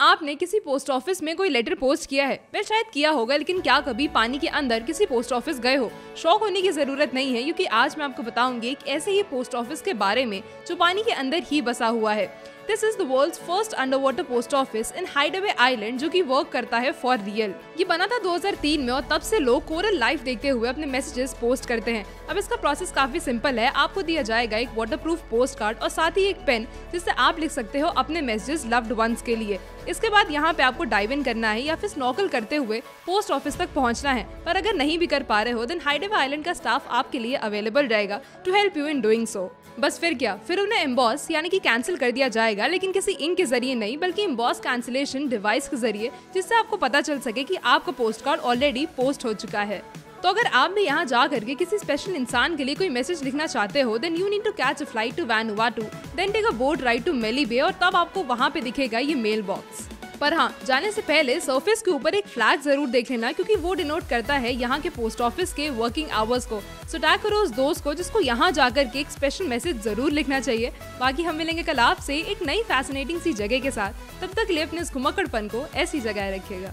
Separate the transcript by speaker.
Speaker 1: आपने किसी post office में कोई लेटर पोस्ट किया है? वह शायद किया होगा, लेकिन क्या कभी पानी के अंदर किसी पोस्ट ऑफ़िस गए हो? शौक होने की ज़रूरत नहीं है, क्योंकि आज मैं आपको बताऊँगी एक ऐसे ही पोस्ट ऑफ़िस के बारे में जो पानी के अंदर ही बसा हुआ है। This is the world first underwater post office in Hideaway island, जो की वर्क करता है फॉर रियल ये बना था 2003 में और तब से लोग कोरल लाइफ देखते हुए अपने मैसेजेस पोस्ट करते हैं। अब इसका प्रोसेस काफ़ी सिंपल है। आपको दिया जाएगा एक वाटर प्रूफ पोस्ट कार्ड और साथ ही एक पेन जिससे आप लिख सकते हो अपने मैसेजेस लव्ड वंस के लिए। इसके बाद यहाँ पे आपको डाइव इन करना है या फिर स्नॉकल करते हुए पोस्ट ऑफ़िस तक पहुँचना है। पर अगर नहीं भी कर पा रहे हो देन हाइडेवा आइलैंड का स्टाफ आपके लिए अवेलेबल रहेगा to help you in doing so बस फिर क्या? फिर उन्हें एम्बॉस यानी कि कैंसिल कर दिया जाएगा। लेकिन किसी इंक के ज़रिए नहीं, बल्कि इम्बॉस कैंसिलेशन डिवाइस के ज़रिए, जिससे आपको पता चल सके कि आपका पोस्ट कार्ड ऑलरेडी पोस्ट हो चुका है। तो अगर आप भी यहाँ जा करके किसी स्पेशल इंसान के लिए कोई मैसेज लिखना चाहते हो then you need to catch a flight to Van then take a boat ride to Mele Bay और तब आपको वहाँ पे दिखेगा ये मेल बॉक्स पर हाँ जाने से पहले सरफेस के ऊपर एक फ्लैग ज़रूर देख लेना, क्योंकि वो डिनोट करता है यहाँ के पोस्ट ऑफ़िस के वर्किंग आवर्स को। सो टैग करो उस दोस्त को, जिसको यहाँ जाकर के एक स्पेशल मैसेज ज़रूर लिखना चाहिए। बाकी हम मिलेंगे कल आपसे एक नई फैसिनेटिंग सी जगह के साथ। तब तक लिए अपने इस घुमक्कड़पन को ऐसी जगह रखेगा